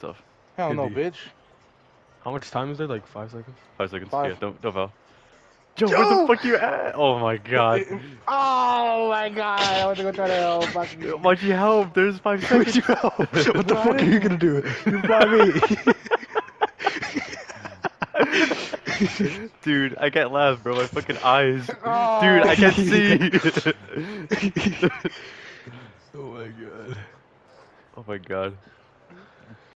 Tough. Hell no, bitch. How much time is there? Like five seconds? Five seconds. Five. Yeah, don't don't foul. Joe, where the fuck you at? Oh my god. Oh my god, I want to go try to help. Why'd you help? There's five Would seconds. you help? What the fuck are you gonna do? You buy me. Dude, I can't laugh, bro. My fucking eyes. Oh. Dude, I can't oh. see. oh my god. oh my god.